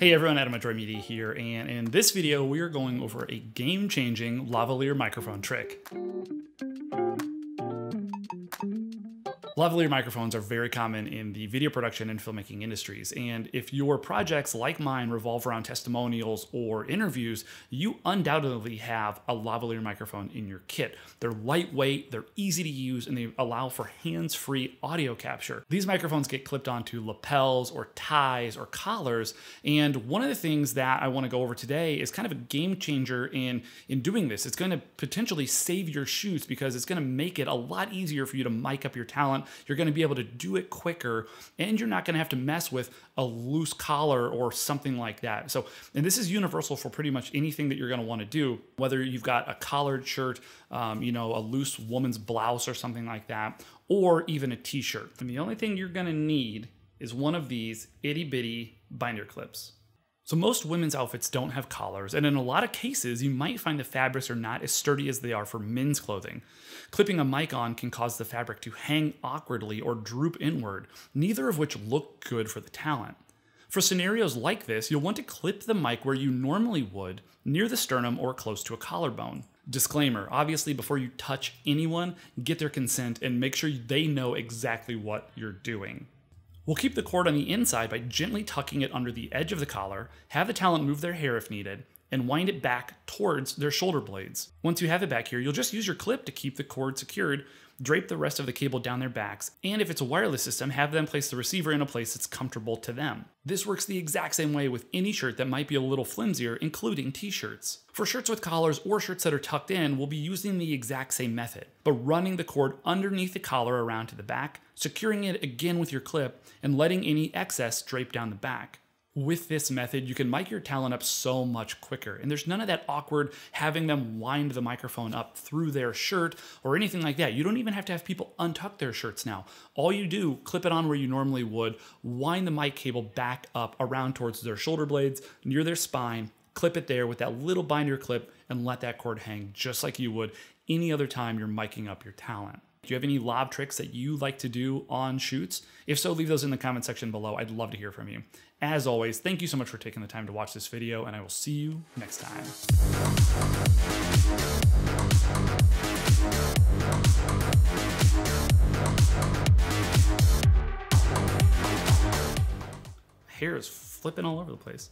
Hey everyone, Adam at Media here, and in this video we are going over a game-changing lavalier microphone trick. Lavalier microphones are very common in the video production and filmmaking industries, and if your projects like mine revolve around testimonials or interviews, you undoubtedly have a lavalier microphone in your kit. They're lightweight, they're easy to use, and they allow for hands-free audio capture. These microphones get clipped onto lapels or ties or collars, and one of the things that I want to go over today is kind of a game changer in, in doing this. It's going to potentially save your shoots because it's going to make it a lot easier for you to mic up your talent you're going to be able to do it quicker and you're not going to have to mess with a loose collar or something like that. So, and this is universal for pretty much anything that you're going to want to do, whether you've got a collared shirt, um, you know, a loose woman's blouse or something like that, or even a t-shirt. And the only thing you're going to need is one of these itty bitty binder clips. So most women's outfits don't have collars, and in a lot of cases, you might find the fabrics are not as sturdy as they are for men's clothing. Clipping a mic on can cause the fabric to hang awkwardly or droop inward, neither of which look good for the talent. For scenarios like this, you'll want to clip the mic where you normally would, near the sternum or close to a collarbone. Disclaimer, obviously before you touch anyone, get their consent and make sure they know exactly what you're doing. We'll keep the cord on the inside by gently tucking it under the edge of the collar, have the talent move their hair if needed, and wind it back towards their shoulder blades. Once you have it back here, you'll just use your clip to keep the cord secured, drape the rest of the cable down their backs, and if it's a wireless system, have them place the receiver in a place that's comfortable to them. This works the exact same way with any shirt that might be a little flimsier, including t-shirts. For shirts with collars or shirts that are tucked in, we'll be using the exact same method, but running the cord underneath the collar around to the back, securing it again with your clip, and letting any excess drape down the back. With this method, you can mic your talent up so much quicker, and there's none of that awkward having them wind the microphone up through their shirt or anything like that. You don't even have to have people untuck their shirts now. All you do, clip it on where you normally would, wind the mic cable back up around towards their shoulder blades, near their spine, clip it there with that little binder clip, and let that cord hang just like you would any other time you're miking up your talent. Do you have any lav tricks that you like to do on shoots? If so, leave those in the comment section below. I'd love to hear from you. As always, thank you so much for taking the time to watch this video, and I will see you next time. Hair is flipping all over the place.